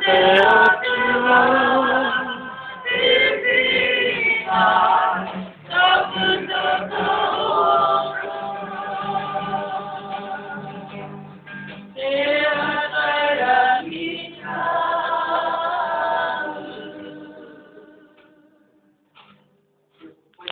birthday to you.